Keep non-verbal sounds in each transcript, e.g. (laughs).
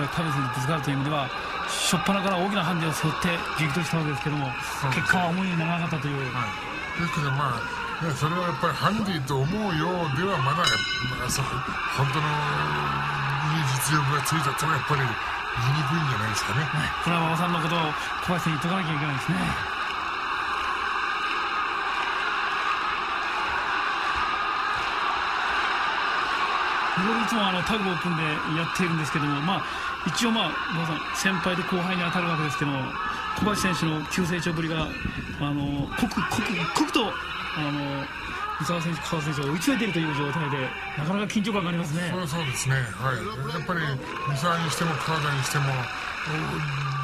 田辺選手にぶつかるという意味では初っ端から大きなハンデを背負って激突したわけですけども結果は思いにならなかったという、はい、ですけどまあ、ね、それはやっぱりハンディと思うようではまだ、まあ、そ本当のいい実力がついたとはやっぱり言いにくいんじゃないですかね、はい、これは馬場さんのことを小林さんに言っとかなきゃいけないですね。いつもあのタッグを組んでやっているんですけども、まあ、一応、まあ、先輩で後輩に当たるわけですけど小林選手の急成長ぶりがあの刻刻刻とあの三沢選手、川選手を追い詰めているという状態でなかなか緊張感がありますね。そうですね、はい、やっぱり三沢にしても川田にしても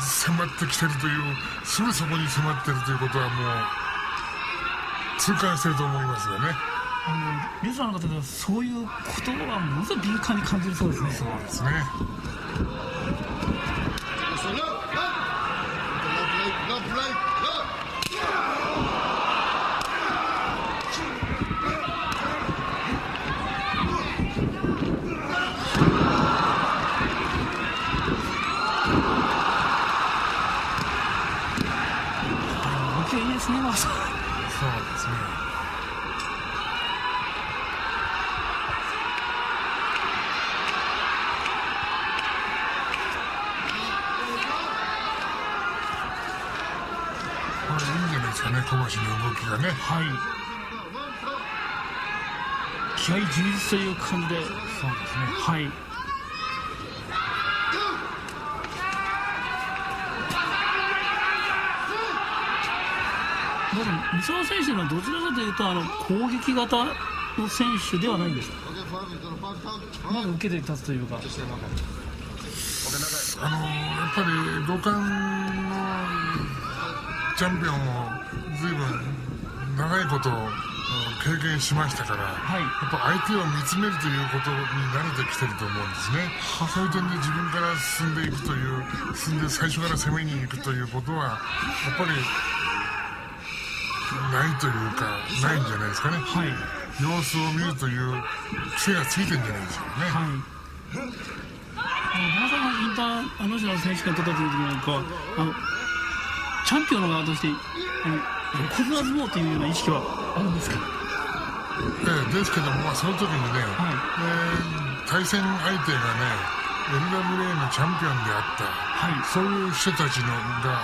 迫ってきてるというすぐそこに迫っているということはもう痛感していると思いますよね。あのリスナーの方ではそういう言葉はものすごい敏感に感じるそうですね。そうですねはい。気合充実という感じで。そうですね。はい。三沢選手はどちらかというとあの攻撃型の選手ではないんですか？まず受けて立つというか。あのやっぱり土管のチャンピオンをずいぶん長いこと経験しましたから、はい、やっぱ相手を見つめるということに慣れてきてると思うんですね。そういう点で自分から進んでいくという、進んで最初から攻めに行くということは、やっぱり、ないというか、ないんじゃないですかね。はい、様子を見るという癖がついてるんじゃないですかね。はい皆さんがインターあの人の選手権取った時になんかあのチャンピオンの側としてあの横綱相撲というような意識はあるんですか？ええ、ですけども、まあ、その時にね、はい。えー、対戦相手がね NWA のチャンピオンであった、はい、そういう人たちのが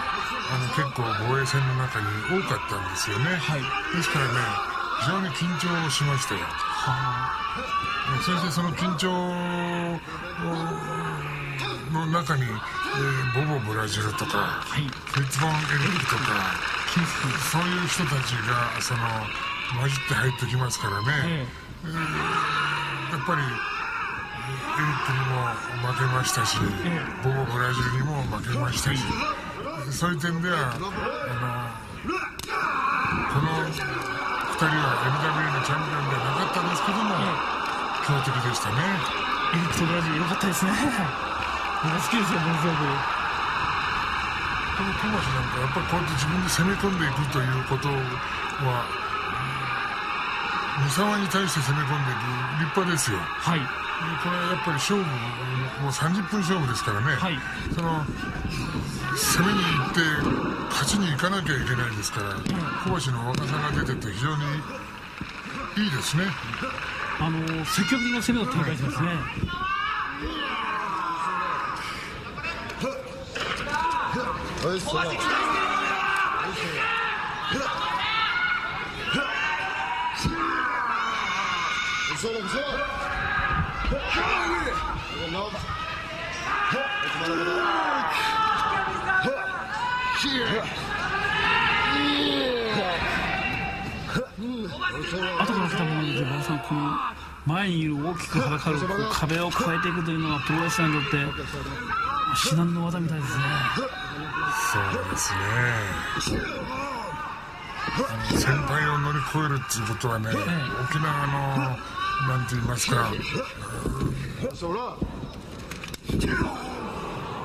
あの結構防衛戦の中に多かったんですよね、はい、ですからね非常に緊張しましたよ、はあ、そしてその緊張の中に、えー、ボボブラジルとか、はい、フリッツボンエリックとかそういう人たちがその混じって入ってきますからね、えー、やっぱりエリックにも負けましたし、えー、ボボブラジルにも負けましたし、そういう点ではあのこの2人は MWA のチャンピオンではなかったんですけども、強敵でしたね。エリックとブラジル良かったですね。僕好きですよものすごく。この富樫なんかやっぱりこうやって自分で攻め込んでいくということは三沢に対して攻め込んでいく立派ですよ。はいこれはやっぱり勝負もう30分勝負ですからね、はい、その攻めに行って勝ちに行かなきゃいけないですから、小橋の若さが出てて非常にいいですね。あの積極的な攻めを展開しますね。後から来たもので馬場さんこの前にいる大きくはばかる壁を越えていくというのはプロレスラーにとって至難の技みたいですね。そうですね。先輩を乗り越えるっていうことはね、ええ、沖縄のなんて言いますか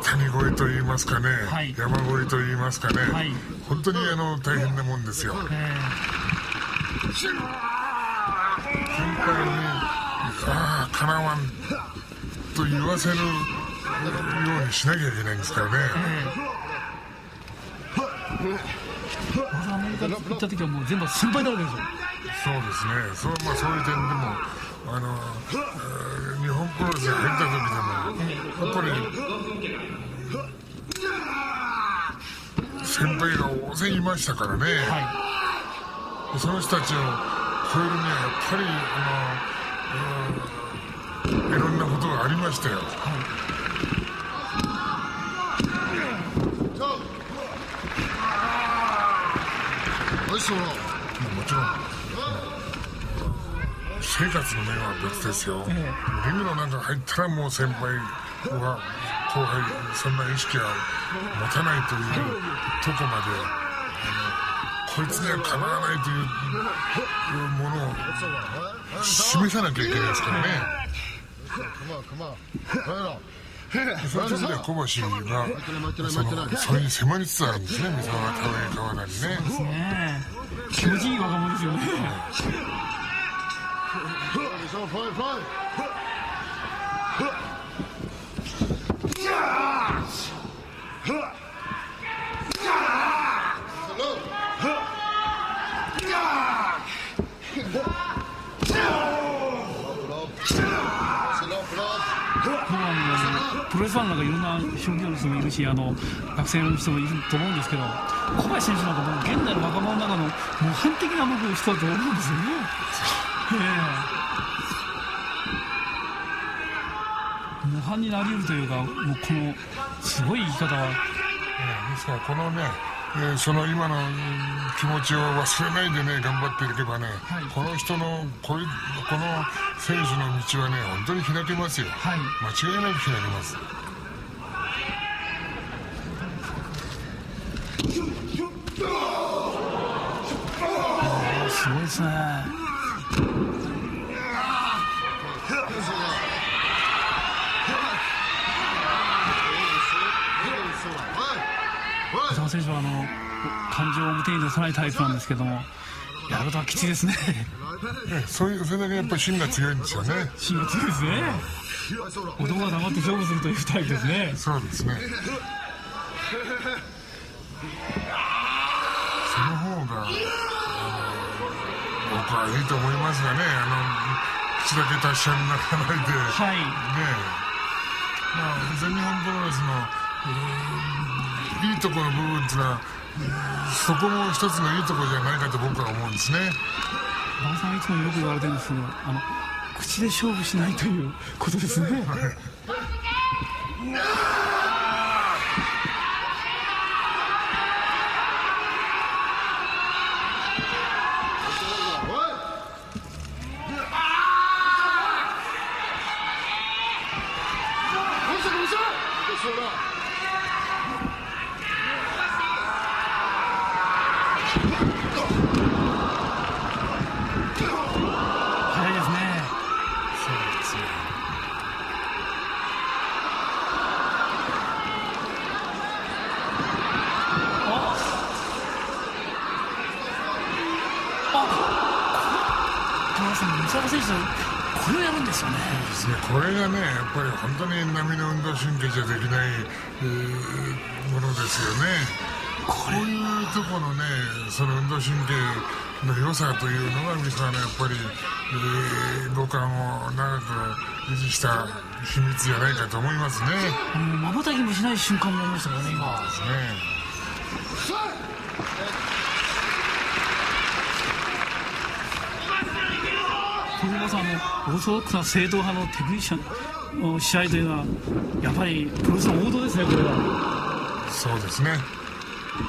谷越えと言いますかね、はい、山越えと言いますかね、はい、本当にあの大変なもんですよ、えー、先輩にああかなわんと言わせるようにしなきゃいけないんですからね。アメリカ行った時はもう全部先輩だらけですよ。そうですね。そうまあそういう点でもあの、えー、日本プロレスに入った時でもやっぱり先輩が大勢いましたからね。はい、その人たちを超えるにはやっぱりあの、いろんなことがありましたよ。はいそのもちろん。生活の面は別ですよ、ええ、リングの中入ったらもう先輩は後輩そんな意識は持たないというとこまでこいつにはかなわないというものを示さなきゃいけないですからね。そうい。う意味では小橋がそのそれに迫りつつあるんですね三沢田上川田にねそうですね気持ちいい若者ですよね、(laughs) プロレスファンなんかいろんな職業の人もいるしあの学生の人もいると思うんですけど小林選手なんかもう現代の若者の中の模範的な僕人だと思うんですよね。模範になりうるというかもうこのすごい生き方は。ですからこのねえー、その今の気持ちを忘れないでね頑張っていけばね、はい、この人のここの選手の道はね本当に開けますよ、はい、間違いなく開けます。すごいですね。選手はあの感情を表に出さないタイプなんですけどもやることはきついですねそういうそれだけやっぱり芯が強いんですよね。芯が強いですね。男が黙って勝負するというタイプですね。そうですね。その方が僕はいいと思いますがねあの口だけ達者にならないで。はい。ねまあ全日本プロレスの、えーいいところの部分っていうのはそこも一つのいいところじゃないかと僕は思うんですね。馬場さんいつもよく言われてるんですけどあの口で勝負しないということですね、はい当に波の運動神経じゃできない、えー、ものですよね。こういうところのね、その運動神経の良さというのが、三沢のやっぱり、えー、五感を長く維持した秘密じゃないかと思いますね。まばたきもしない瞬間もありましたからね、今。ですね。小島さん、あの、オーソドックスな正統派のテクニシャン、試合というのはやっぱりプロレスの王道ですねこれはそうですね。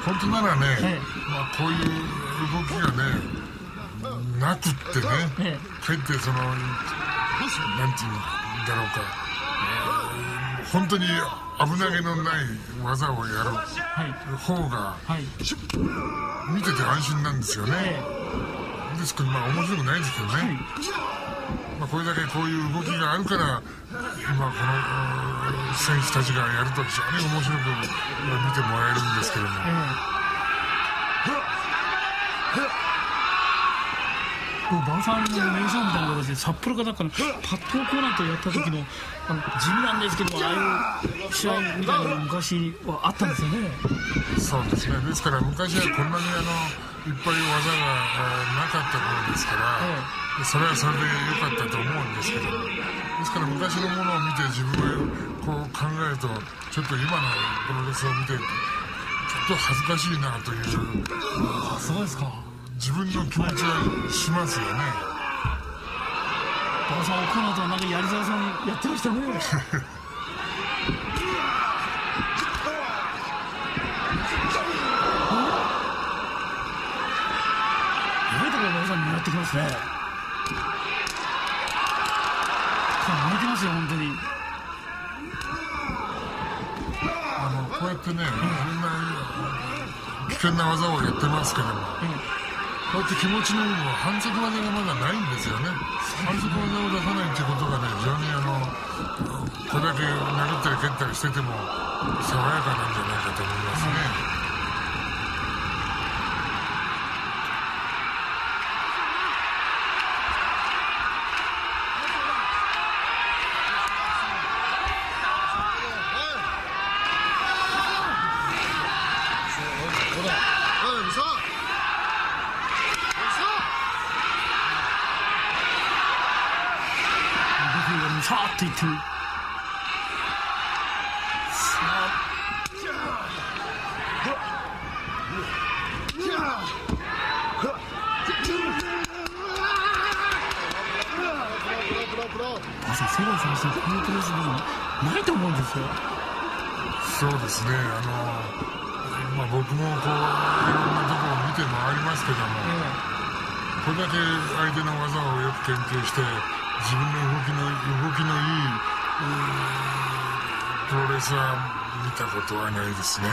本当ならね、ええ、まあ、こういう動きがねなくってね、ええ、かえってそのなんていうんだろうか、えー、本当に危なげのない技をやる方が、はい、見てて安心なんですよね、ですけどまあ面白くないですけどね、はいまあ、これだけこういう動きがあるから今この選手たちがやると非常に面白く見てもらえるんですけども。馬場さんの名称みたいな形で札幌かなんかのパットコーナーとやった時のあの地味なんですけどああいう試合みたいなの昔はあったんですよね。そうですね。ですから昔はこんなにあのいっぱい技がなかった頃ですから、ええ、それはそれで良かったと思うんですけどですから昔のものを見て自分がこう考えるとちょっと今のプロレスを見てちょっと恥ずかしいなというそうですか。自分の気持ちはしますよね。馬場さん岡野となんかやりづらそうにやってましたね (laughs) ってきますね。泣いてますよ本当に。あのこうやってね、いろんな危険な技をやってますけども、こうやって気持ちのいいのは反則技がまだないんですよね。反則技を出さないってことがね非常にあのこれだけ殴ったり蹴ったりしてても爽やかなんじゃないかと思いますね、っていってる瀬川さんこのプレスでもないと思うんですよ。そうですね。あのまあ僕もこういろんなところを見て回りますけども、ええ、これだけ相手の技をよく研究して自分の動きの動きのいいプロレスは見たことはないですね、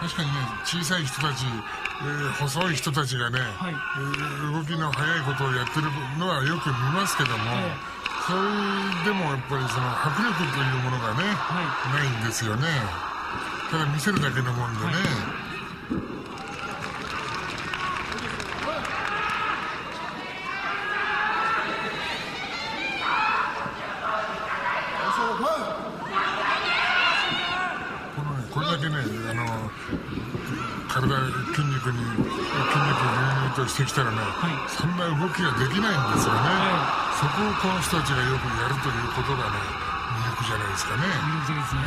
確かにね小さい人たち、えー、細い人たちがね、はい、えー、動きの速いことをやってるのはよく見ますけども、それでもやっぱりその迫力というものがね、はい、ないんですよね。ただ見せるだけのもんでね、してきたらね、はい、そんな動きができないんですよね、はい、そこをこの人たちがよくやるということがね魅力じゃないですかね。魅力ですね、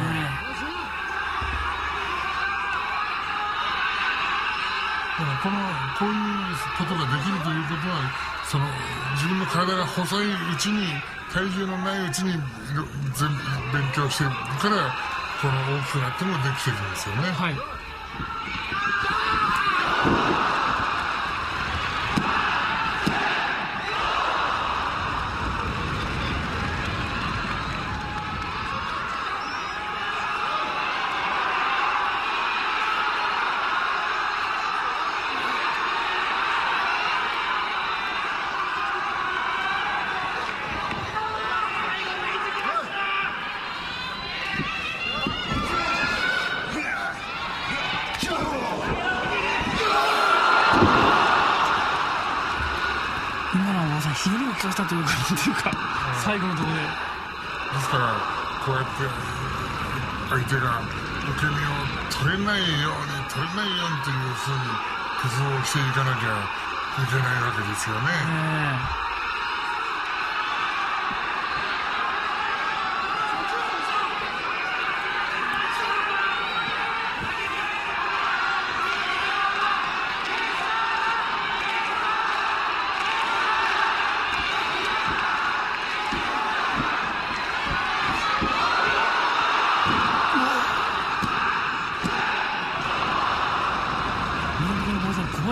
だからこのこういうことができるということはその自分の体が細いうちに体重のないうちに全勉強してるからこの大きくなってもできてるんですよね。はいっていうか、最後のところで。ですから、こうやって相手が受け身を取れないように、取れないようにというふうに工夫をしていかなきゃいけないわけですよね。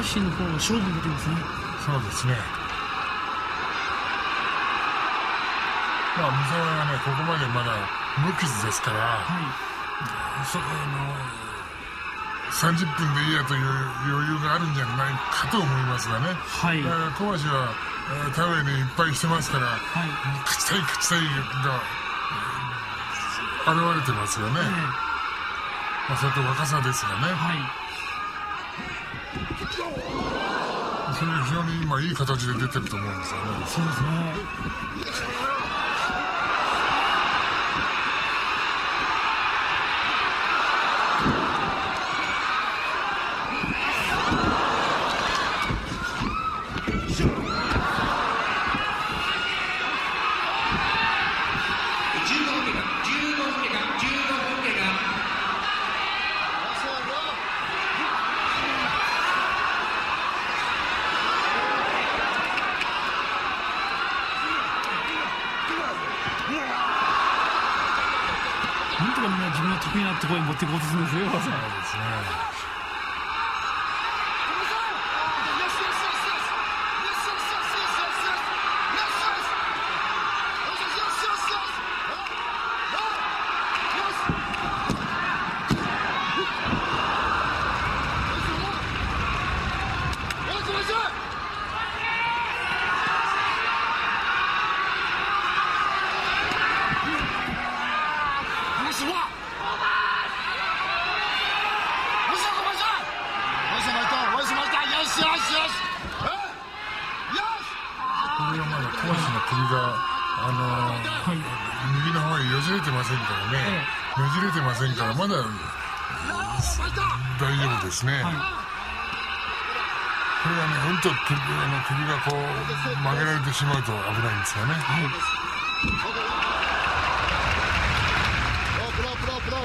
心の方が勝負に出てますね。そうですね。まあ三沢はねここまでまだ無傷ですから、はい、そあの30分でいいやという余裕があるんじゃないかと思いますがね、はい、小橋は田植えにいっぱいしてますから、はい、勝ちたい勝ちたいが現れてますよね、まあ、それと若さですがね、はい非常に今いい形で出てると思うんですよねそうですね。んと首あの首がこう曲げられてしまうと危ないんですよね。Up, up, up, up.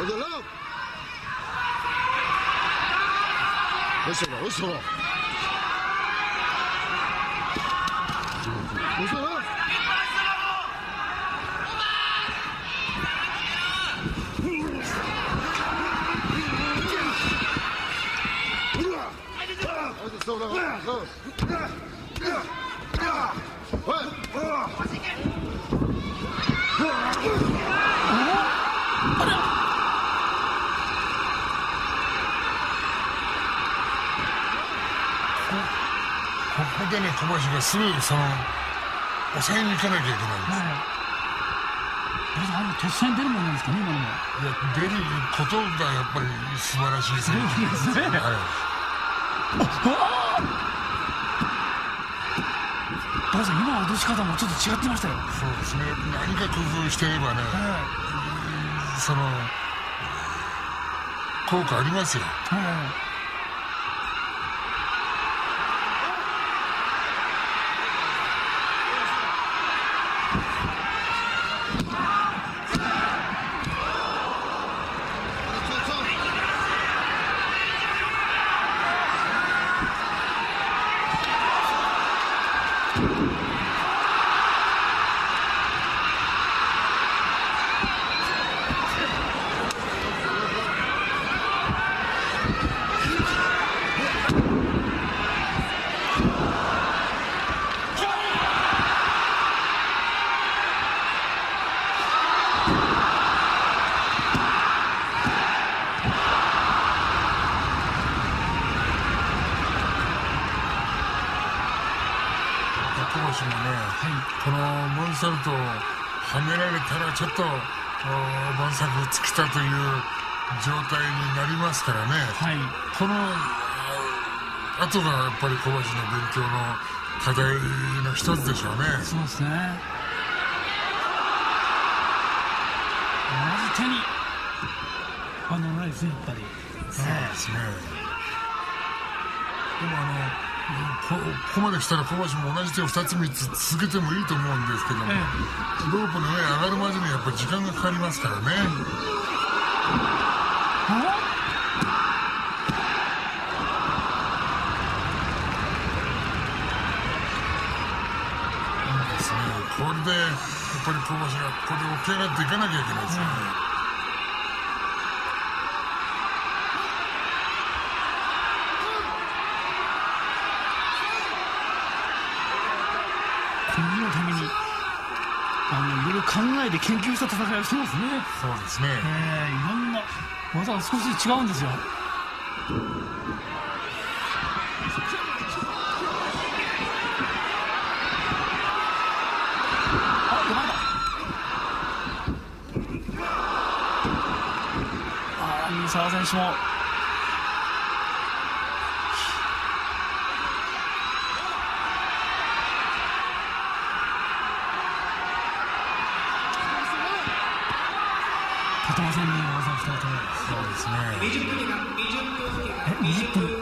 Look it up. 嘘だ、嘘だ。嘘だ。ここでね、小橋がすぐその抑えに行かなきゃい。けない。んです。皆さん、あのとっさに出るもんなんですかね、今のも。い。や出ることがやっぱり素晴らしい。選手ですね。はい。バカさん、今の脅し方もちょっと違ってましたよ。そうですね。何か工夫してればね、その効果ありますよ。はい小橋もね、このモンサルトをはめられたらちょっとお晩作尽きたという状態になりますからね。はい。このあ後がやっぱり小橋の勉強の課題の一つでしょうね。そうですね。同じ手に。ないですね、やっぱり。そうですね。でもあのこここまで来たら小橋も同じ手を2つ3つ続けてもいいと思うんですけども、えロープの上に上がるまでにやっぱり時間がかかりますからね。そうですね。これでやっぱり小橋がこれで起き上がっていかなきゃいけないですよね。考えて研究した戦いをしてますね。そうですね。ええいろんな技が少し違うんですよ。あ。あー、三沢選手も。せんね技2人ともそうですね。20分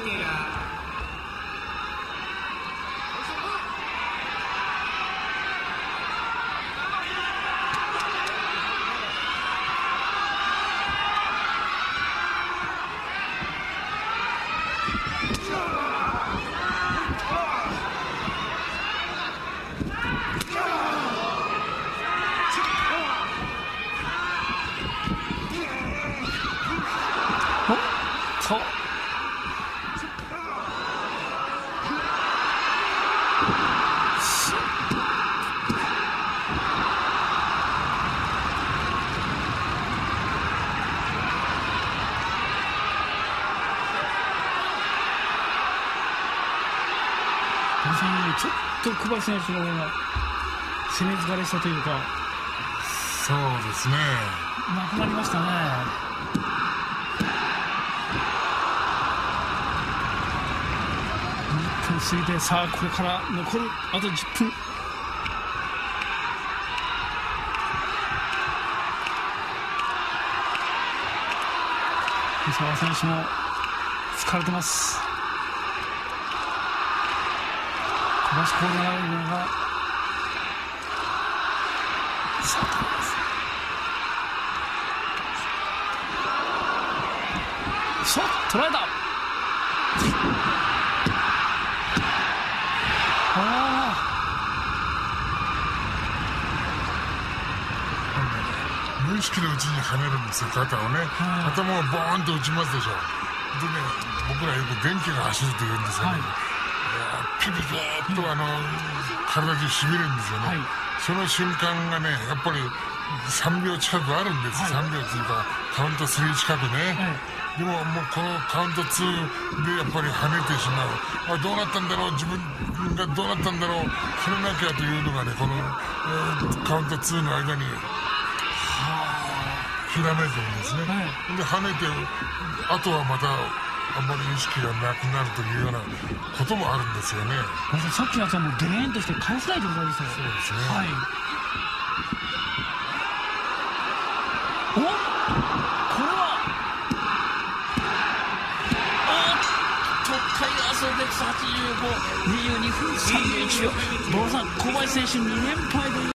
そうまさにちょっと小林選手の方が攻め疲れしたというか。そうですね。なくなりましたね。20分過ぎてさあこれから残るあと10分。三沢選手も疲れてます小林コールが流れるのがさあそう捉えた。あ無意識のうちに跳ねるんですよ肩をね、はい。頭をボーンと打ちますでしょ。でね僕らよく電気が走ると言うんですよね、はいピピピーっとあの体中しびれるんですよね、はい。その瞬間がねやっぱり3秒近くあるんです、はい。3秒っていうかカウント3近くね、えでももうこのカウント2でやっぱり跳ねてしまう。あどうなったんだろう？自分がどうなったんだろう？跳ねなきゃというのがねこの、えーカウント2の間にひらめくんですね、はで跳ねてあとはまたあんまり意識がなくなるというようなこともあるんですよね。さっきのやつはもうデレーンとして返せない状態でしたよそうですね、はい。おこれは。おっとタイガースのベックス85 22分31秒ボールさん小林選手2連敗で。